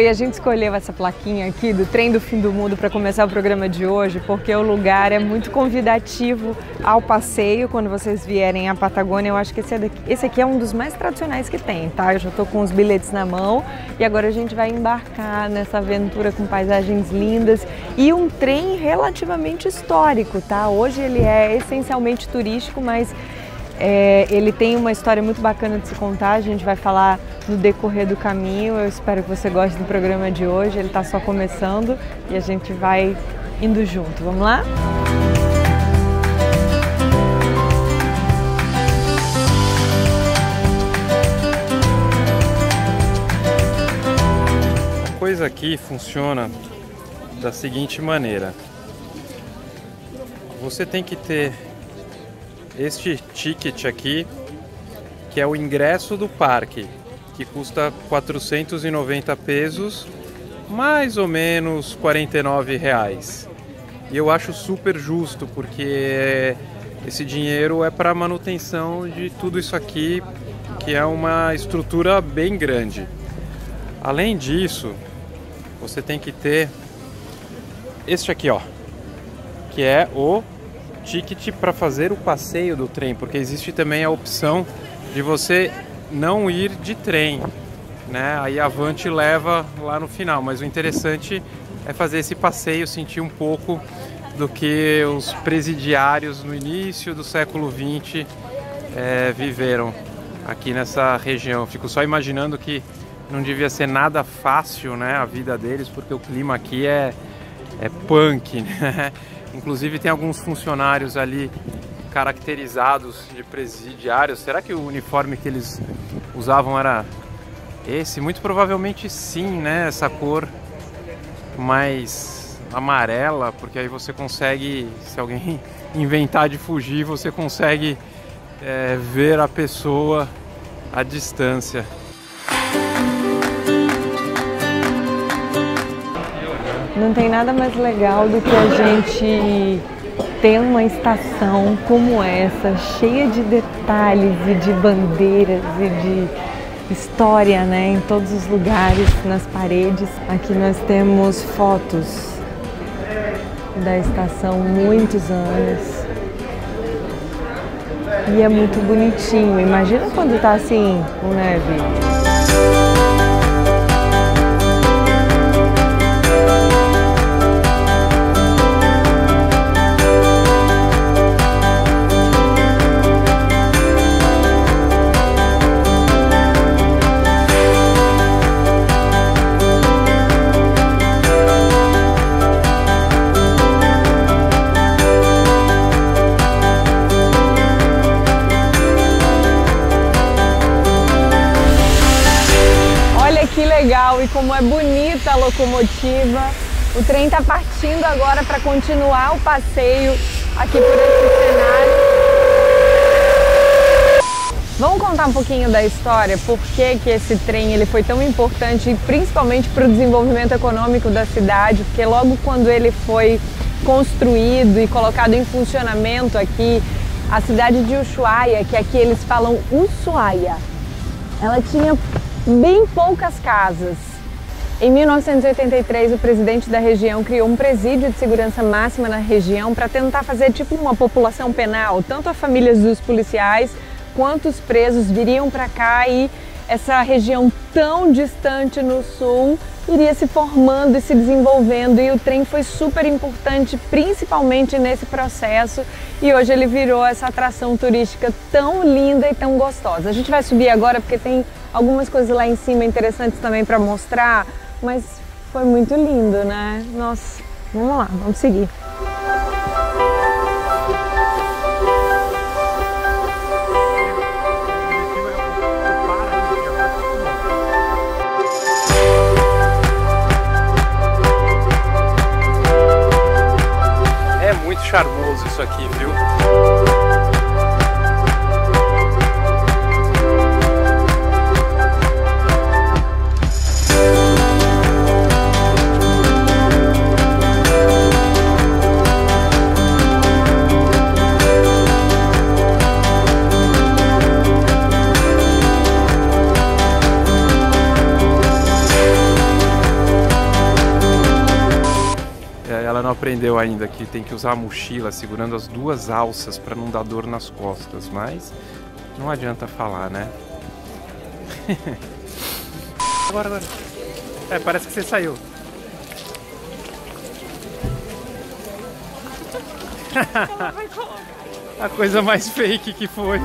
e a gente escolheu essa plaquinha aqui do Trem do Fim do Mundo para começar o programa de hoje, porque o lugar é muito convidativo ao passeio. Quando vocês vierem à Patagônia, eu acho que esse, é daqui, esse aqui é um dos mais tradicionais que tem, tá? Eu já estou com os bilhetes na mão e agora a gente vai embarcar nessa aventura com paisagens lindas e um trem relativamente histórico, tá? Hoje ele é essencialmente turístico, mas é, ele tem uma história muito bacana de se contar, a gente vai falar no decorrer do caminho. Eu espero que você goste do programa de hoje, ele está só começando e a gente vai indo junto. Vamos lá? A coisa aqui funciona da seguinte maneira: você tem que ter este ticket aqui, que é o ingresso do parque, que custa 490 pesos, mais ou menos 49 reais. E eu acho super justo, porque esse dinheiro é para manutenção de tudo isso aqui, que é uma estrutura bem grande. Além disso, você tem que ter este aqui, ó, que é o ticket para fazer o passeio do trem, porque existe também a opção de você não ir de trem, né? Aí a van te leva lá no final, mas o interessante é fazer esse passeio, sentir um pouco do que os presidiários no início do século XX é, viveram aqui nessa região. Fico só imaginando que não devia ser nada fácil, né, a vida deles, porque o clima aqui é, é punk, né? Inclusive tem alguns funcionários ali caracterizados de presidiários. Será que o uniforme que eles usavam era esse? Muito provavelmente sim, né? Essa cor mais amarela, porque aí você consegue, se alguém inventar de fugir, você consegue é, ver a pessoa à distância. Não tem nada mais legal do que a gente ter uma estação como essa, cheia de detalhes e de bandeiras e de história né, em todos os lugares, nas paredes. Aqui nós temos fotos da estação muitos anos. E é muito bonitinho. Imagina quando tá assim, com neve. Legal e como é bonita a locomotiva. O trem está partindo agora para continuar o passeio aqui por esse cenário. Vamos contar um pouquinho da história, por que, que esse trem ele foi tão importante, principalmente para o desenvolvimento econômico da cidade, porque logo quando ele foi construído e colocado em funcionamento aqui, a cidade de Ushuaia, que aqui eles falam Ushuaia, ela tinha bem poucas casas. Em 1983, o presidente da região criou um presídio de segurança máxima na região para tentar fazer tipo uma população penal. Tanto as famílias dos policiais quanto os presos viriam para cá e essa região tão distante no sul iria se formando e se desenvolvendo e o trem foi super importante, principalmente nesse processo. E hoje ele virou essa atração turística tão linda e tão gostosa. A gente vai subir agora porque tem algumas coisas lá em cima interessantes também para mostrar, mas foi muito lindo, né? Nossa, vamos lá, vamos seguir. Charmoso isso aqui, viu? Não aprendeu ainda que tem que usar a mochila segurando as duas alças para não dar dor nas costas, mas não adianta falar, né? agora, agora. É, parece que você saiu. a coisa mais fake que foi.